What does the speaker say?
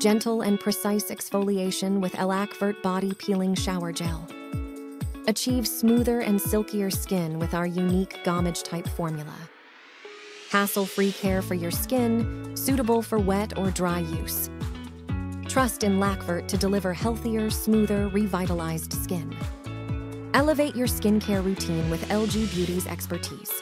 Gentle and precise exfoliation with Lacvert Body Peeling Shower Gel. Achieve smoother and silkier skin with our unique Gommage type formula. Hassle free care for your skin, suitable for wet or dry use. Trust in Lacvert to deliver healthier, smoother, revitalized skin. Elevate your skincare routine with LG Beauty's expertise.